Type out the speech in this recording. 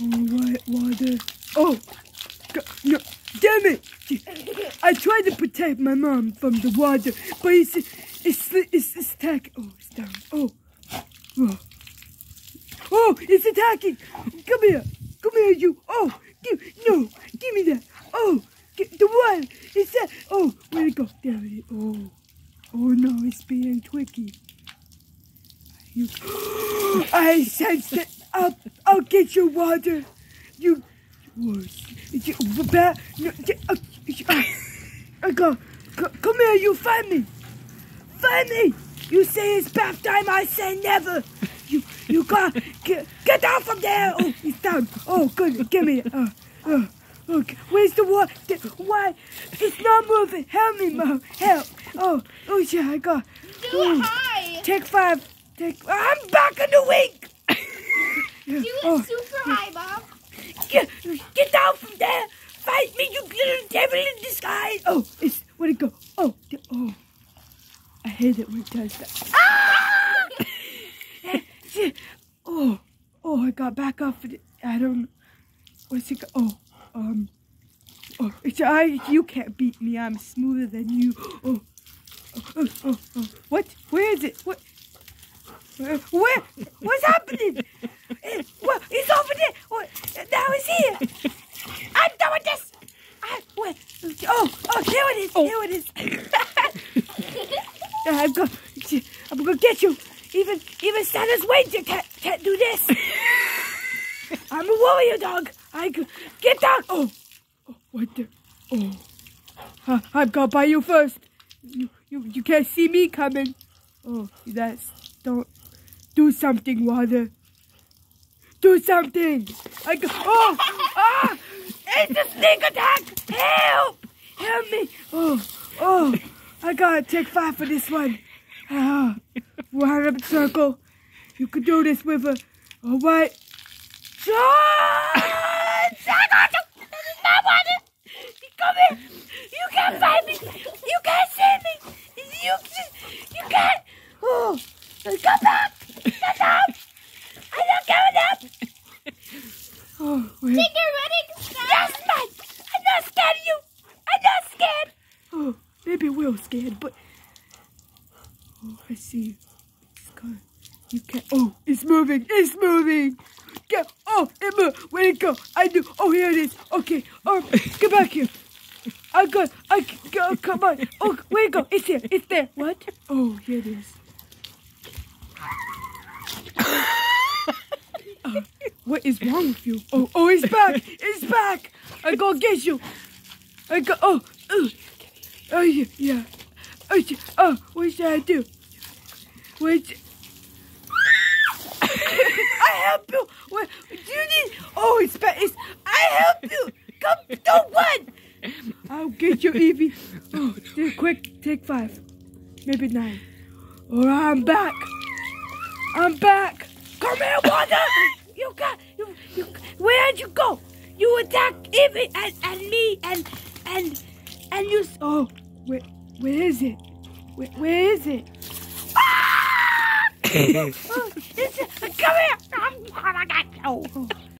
Alright, water. Oh! Go, no, damn it! I tried to protect my mom from the water, but it's it's it's, it's attacking. Oh, it's down. Oh, oh, oh! It's attacking! Come here! Come here, you! Oh, give no! Give me that! Oh, the one! It's that! Oh, where'd it go? There it is. Oh, oh no! It's being tricky. You, I sensed it. I'll, I'll get your water. You, you. No, uh, uh, go, come here. You find me. Find me. You say it's bath time. I say never. You, you got get, get down from there. Oh, he's down. Oh, good. Give me. Uh, uh, okay. Where's the water? Why? It's not moving. Help me, mom. Help. Oh, oh yeah. I got. Do oh, high. Take five. Take. I'm back in the week. Do it oh. super high, Mom. Get, get down from there. Fight me, you little devil in disguise. Oh, it's, where'd it go? Oh, oh. I hate it when it does that. Ah! oh, oh, I got back up. I don't, what's it go? Oh, um, oh, it's, I, you can't beat me. I'm smoother than you. Oh, oh, oh, oh, oh. What? Where is it? What? Where? Where? What's happening? Well, he's over there. What? He's here. I'm doing this. I, what? Oh, oh, there it is. Oh. There it is. I'm going. I'm going to get you. Even even Santa's wager can't can't do this. I'm a warrior dog. I get down. Oh, oh what the? Oh, uh, I've got by you first. You you you can't see me coming. Oh, that's don't do something, water. Do something! I go. Oh! Ah! It's a sneak attack! Help! Help me! Oh! Oh! I gotta take five for this one. Ah, one up circle. You can do this with a. All right. John! Come here! You can't find me! You can't see me! You, you can't! Oh! Come back! Get up! I don't give up! oh, wait. Take your running Yes, man! I'm not scared of you! I'm not scared! Oh, we're scared, but... Oh, I see. It's gone. You can't... Oh, it's moving! It's moving! Get... Oh, it moved! Where'd it go? I knew... Oh, here it is! Okay, oh, get back here! I got... I... Go, come on! Oh, where'd it go? It's here! It's there! What? Oh, here it is. uh, what is wrong with you? Oh, oh, he's back! He's back! I go get you! I go. Oh, oh, oh yeah, yeah. Oh, oh, what should I do? What? I help you. What? Do you need? Oh, it's bad. It's. I help you. Come, don't run. I'll get you, Evie. Oh, quick, take five, maybe nine. Or I'm back. I'm back. Come here, Wanda. You got you. you where'd you go? You attack Evie and, and me and and and you. Oh, where where is it? Where, where is it? Ah! oh, it's, come here. Oh,